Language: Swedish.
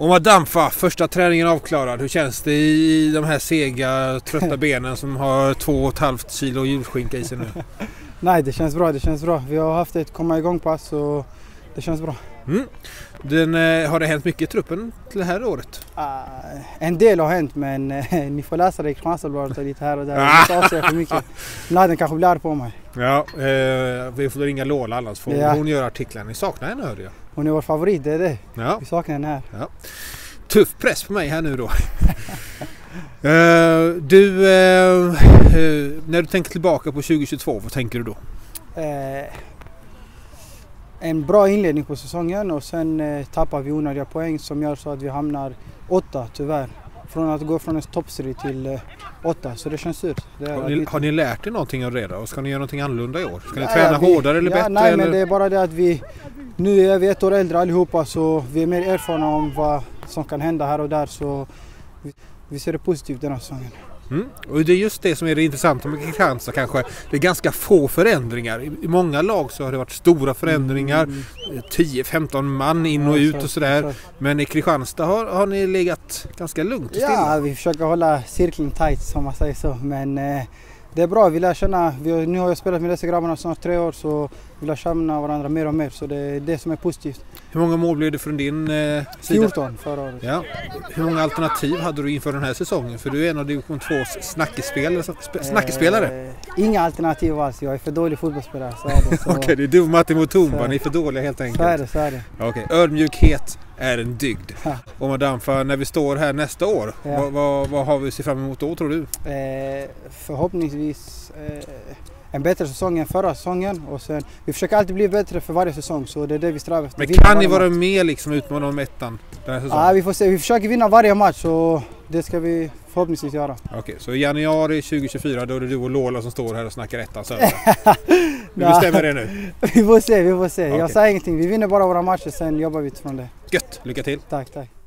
Och Madamfa, första träningen avklarad. Hur känns det i de här sega, trötta benen som har två och ett halvt kilo julskinka i sig nu? Nej, det känns bra. Det känns bra. Vi har haft ett komma igång-pass och det känns bra. Mm. Den, eh, har det hänt mycket i truppen till det här året? Uh, en del har hänt men uh, ni får läsa det i Kristianstadsbladet lite här och där. Jag inte avslöja för mycket. Mladen kanske blir arg på mig. Ja, eh, vi får ringa Lola annars får ja. hon göra artiklar. Ni saknar henne hörde jag. Hon är vår favorit, det är det. Ja. Vi saknar henne här. Ja. Tuff press på mig här nu då. uh, du, när du tänker tillbaka på 2022, vad tänker du då? en bra inledning på säsongen och sen eh, tappar vi onödiga poäng som gör så att vi hamnar åtta tyvärr. Från att gå från en toppstrid till åtta, så det känns surt. Det har, ni, har ni lärt er någonting av det då? Ska ni göra någonting annorlunda i år? Ska ni ja, träna vi, hårdare eller ja, bättre? Nej, eller? men det är bara det att vi nu är vi ett år äldre allihopa så vi är mer erfarna om vad som kan hända här och där så vi, vi ser det positivt den här säsongen. Mm. Och det är just det som är det intressanta med Kristianstad kanske. Det är ganska få förändringar. I många lag så har det varit stora förändringar. Mm. 10-15 man in och ut och sådär. Men i Kristianstad har, har ni legat ganska lugnt och stilla. Ja, vi försöker hålla cirkeln tight som man säger så. Men eh, det är bra, vi lär känna. Vi, nu har jag spelat med dessa grabbarna snart tre år så vi lär känna varandra mer och mer. Så det är det som är positivt. Hur många mål blev det från din eh, sida? 14 förra året. Ja. Hur många alternativ hade du inför den här säsongen? För du är en av division 2 snackespelare. snackespelare. Eh, inga alternativ alls. Jag är för dålig fotbollsspelare. Okej, okay, det är du Martin Mutumba. Ni är för dåliga helt enkelt. Så är det. Så är det. Okej, okay. ödmjukhet är en dygd. Och Madame, för när vi står här nästa år, ja. vad, vad, vad, har vi att se fram emot då tror du? Eh, förhoppningsvis eh, en bättre säsong än förra säsongen. Och sen, vi försöker alltid bli bättre för varje säsong så det är det vi strävar efter. Men kan ni vara match. med liksom utmana om ettan den här säsongen? Ja, vi får se. Vi försöker vinna varje match och det ska vi förhoppningsvis göra. Okej, så i januari 2024 då är det du och Lola som står här och snackar ettan sönder? du bestämmer det nu? vi får se, vi får se. Okay. Jag säger ingenting. Vi vinner bara våra matcher sen jobbar vi utifrån det. Gött! Lycka till! Tack, tack.